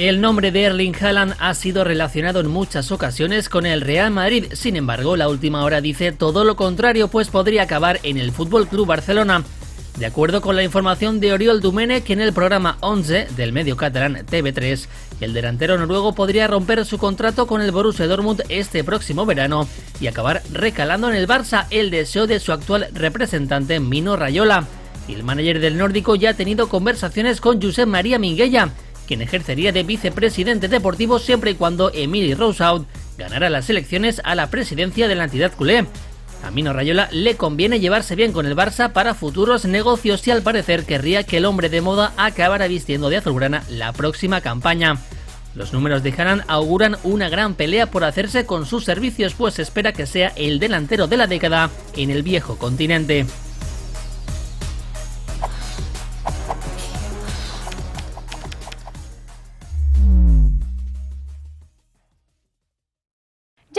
El nombre de Erling Haaland ha sido relacionado en muchas ocasiones con el Real Madrid. Sin embargo, la última hora dice todo lo contrario, pues podría acabar en el Fútbol Club Barcelona. De acuerdo con la información de Oriol que en el programa 11 del medio catalán TV3, el delantero noruego podría romper su contrato con el Borussia Dortmund este próximo verano y acabar recalando en el Barça el deseo de su actual representante Mino Rayola. El manager del nórdico ya ha tenido conversaciones con Josep María Minguella, quien ejercería de vicepresidente deportivo siempre y cuando Emily Rousseau ganara las elecciones a la presidencia de la entidad culé. A Mino Rayola le conviene llevarse bien con el Barça para futuros negocios y al parecer querría que el hombre de moda acabara vistiendo de azulgrana la próxima campaña. Los números de Hanan auguran una gran pelea por hacerse con sus servicios, pues espera que sea el delantero de la década en el viejo continente.